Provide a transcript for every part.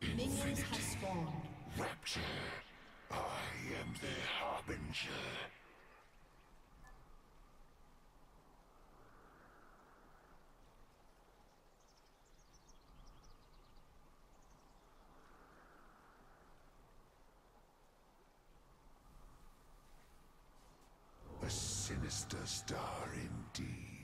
Minions have spawned. Rapture, I am the Harbinger. a star indeed.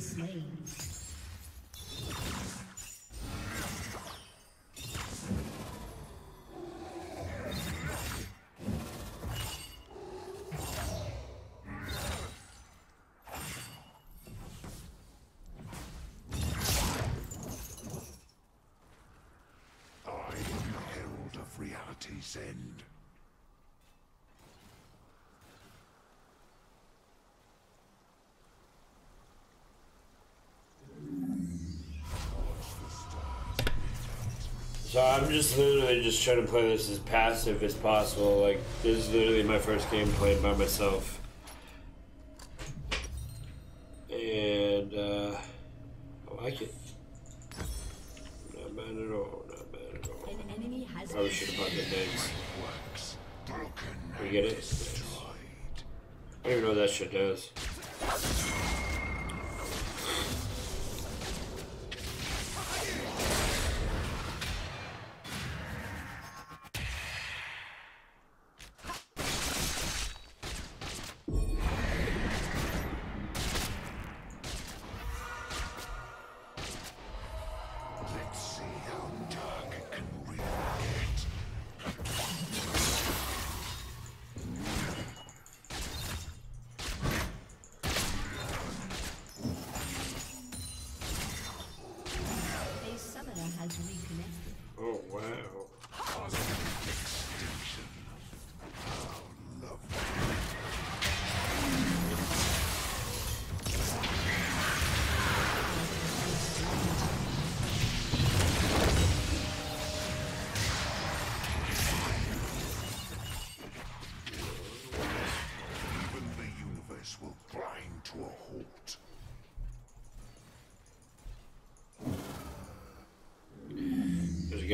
slain. So I'm just literally just trying to play this as passive as possible. Like this is literally my first game played by myself.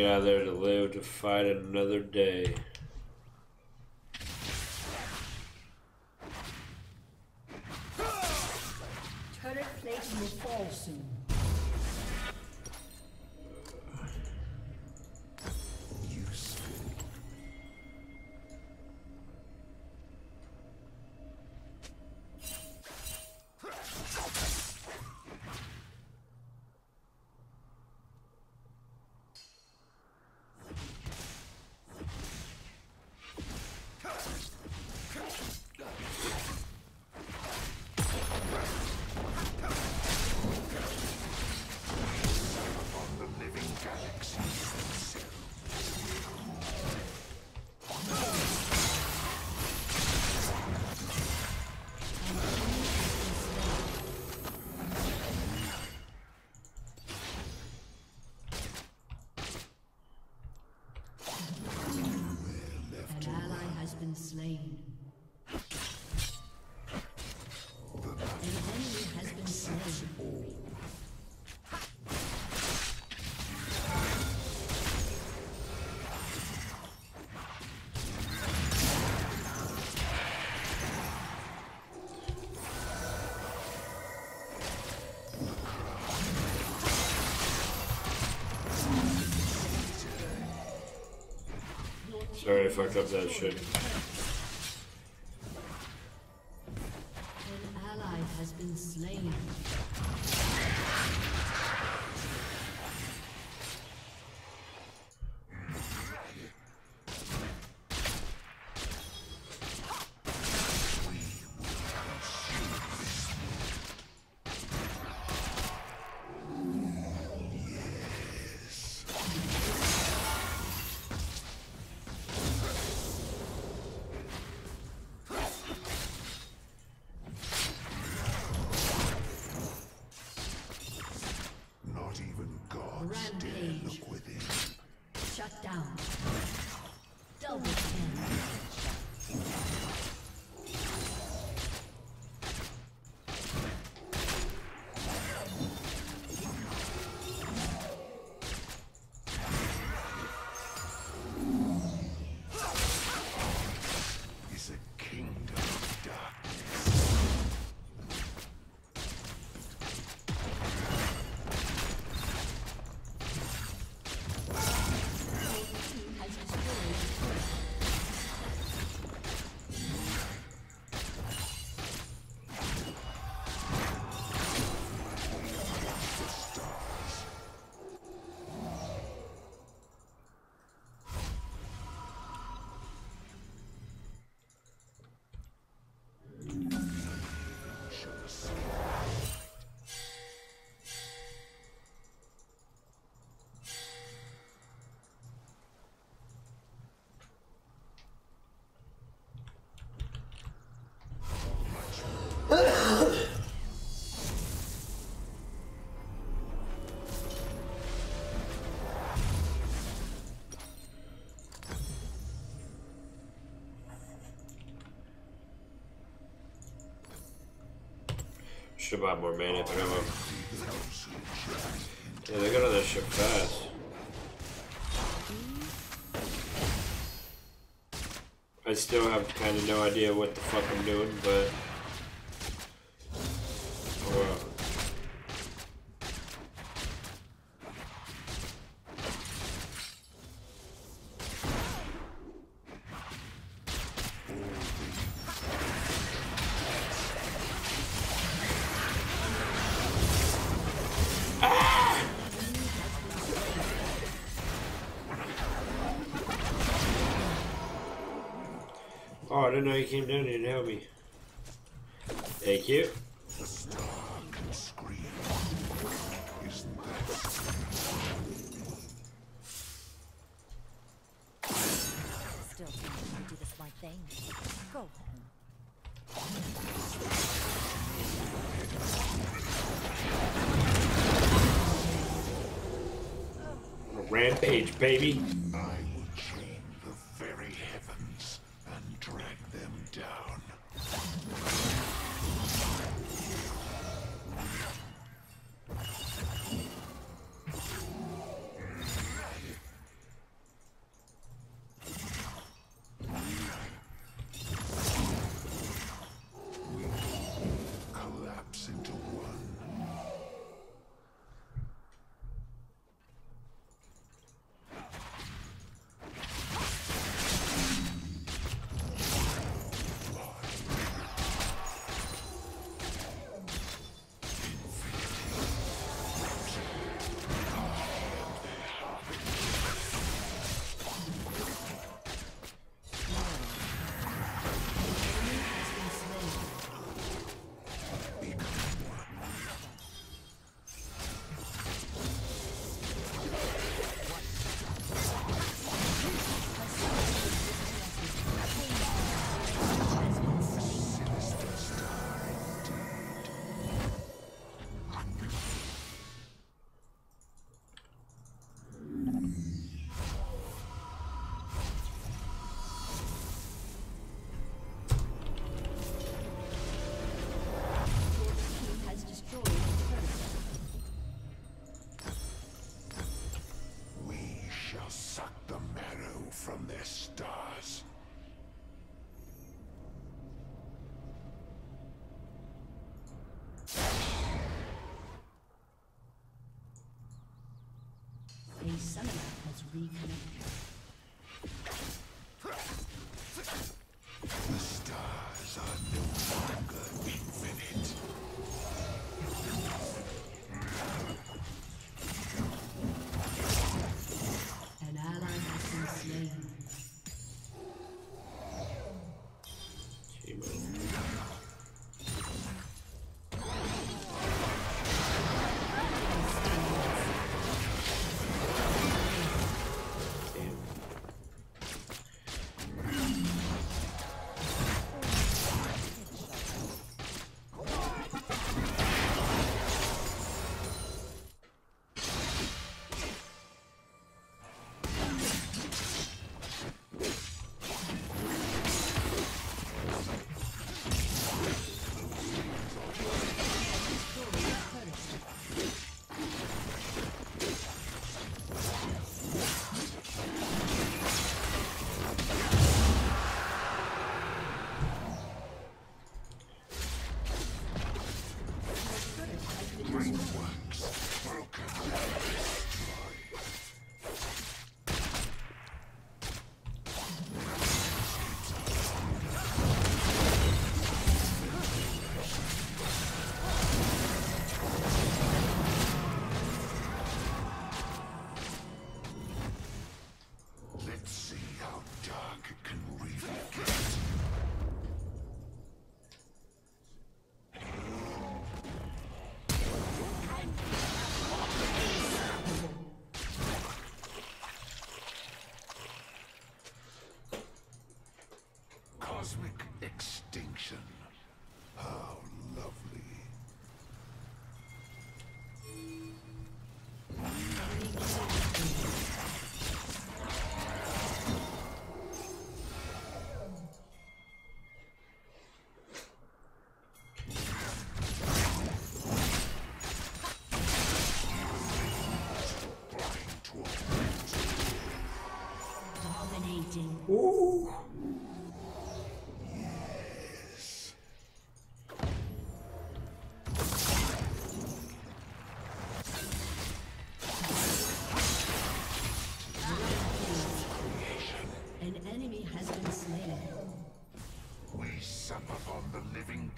get out of there to live to fight another day. Alright, I fucked up that shit. Shut down. Should buy more mana, but I won't. Yeah, they got on that ship fast. I still have kind of no idea what the fuck I'm doing, but. Oh, I didn't know you came down here to help me. Thank you. The star reconnected.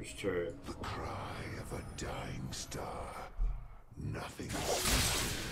Which turret? The cry of a dying star. Nothing.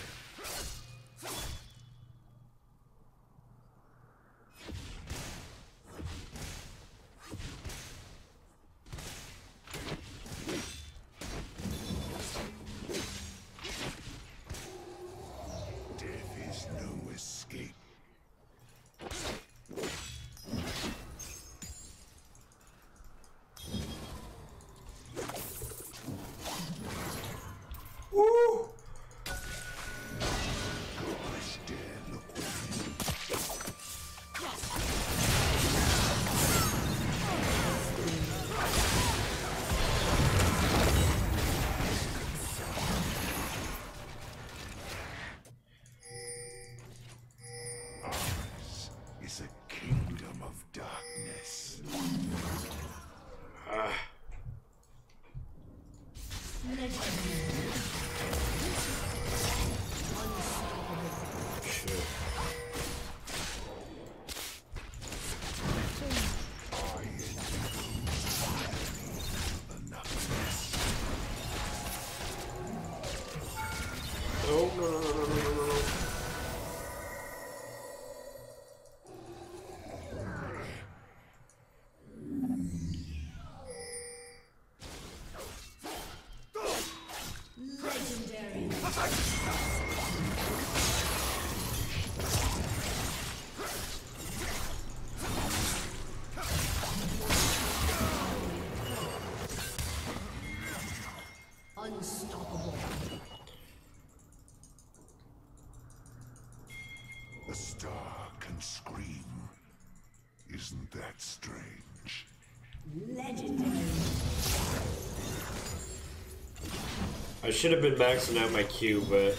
I should have been maxing out my Q, but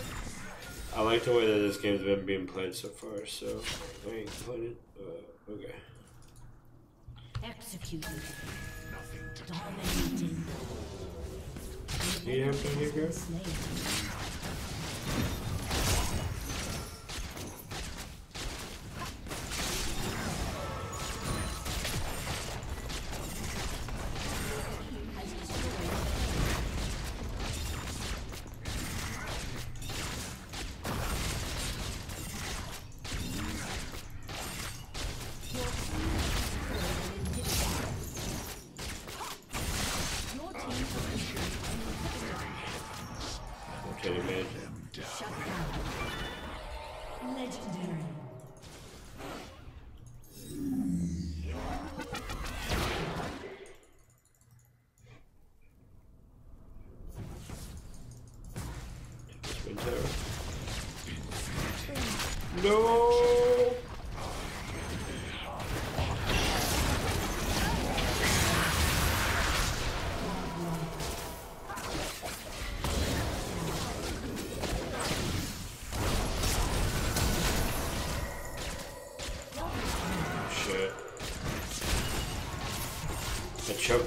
I like the way that this game's been being played so far, so I ain't complaining. Uh, okay. Executed. Nothing to Dominating. Do you have to here, girl?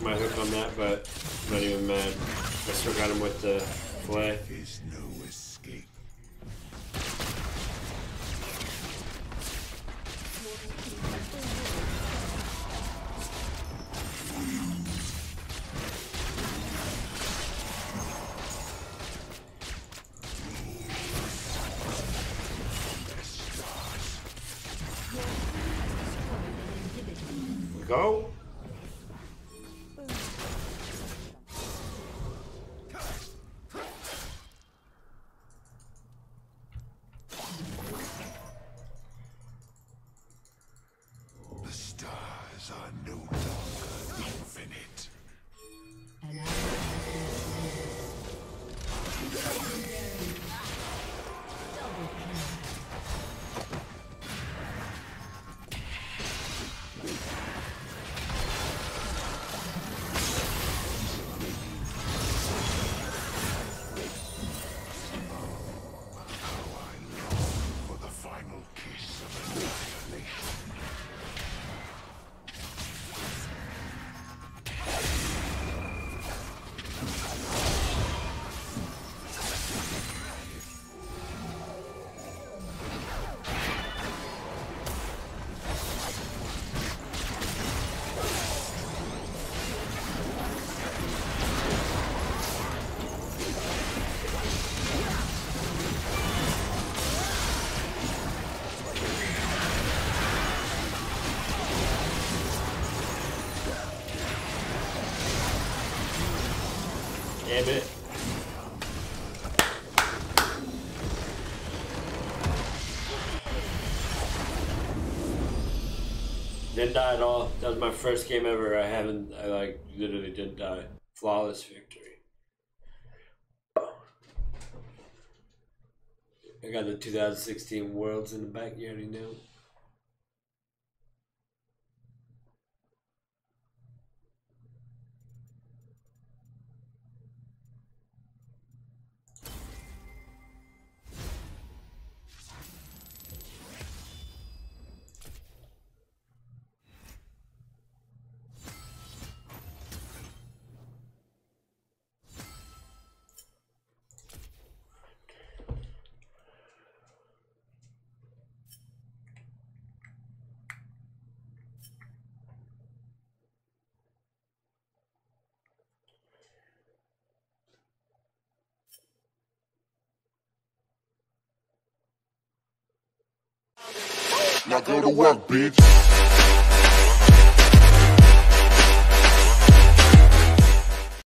my hook on that, but I'm not even mad. I still got him with the play. There's no escape. Go. Didn't die at all. That was my first game ever. I haven't, I like, literally didn't die. Flawless victory. I got the 2016 Worlds in the backyard now. Now go to work, bitch.